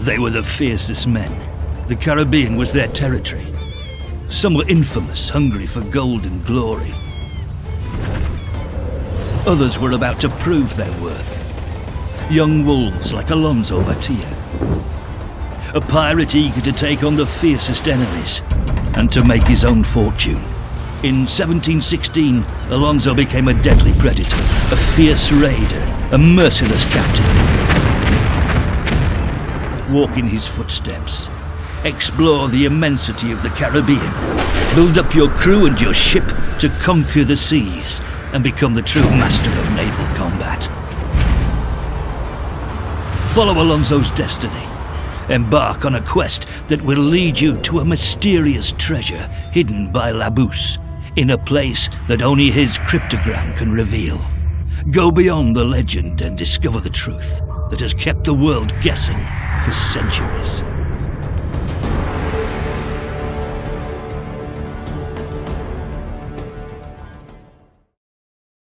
they were the fiercest men. The Caribbean was their territory. Some were infamous, hungry for gold and glory. Others were about to prove their worth. Young wolves like Alonzo Batilla. A pirate eager to take on the fiercest enemies and to make his own fortune. In 1716, Alonzo became a deadly predator, a fierce raider, a merciless captain. Walk in his footsteps. Explore the immensity of the Caribbean. Build up your crew and your ship to conquer the seas and become the true master of naval combat. Follow Alonzo's destiny. Embark on a quest that will lead you to a mysterious treasure hidden by La Buse, in a place that only his cryptogram can reveal. Go beyond the legend and discover the truth that has kept the world guessing for centuries.